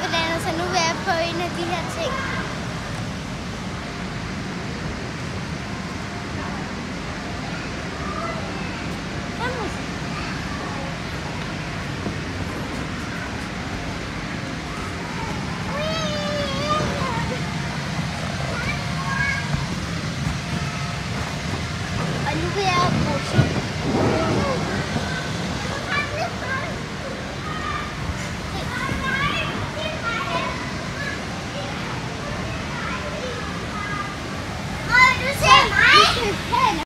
Lappelandet, så nu vil jeg på en af de her ting. Og nu vil jeg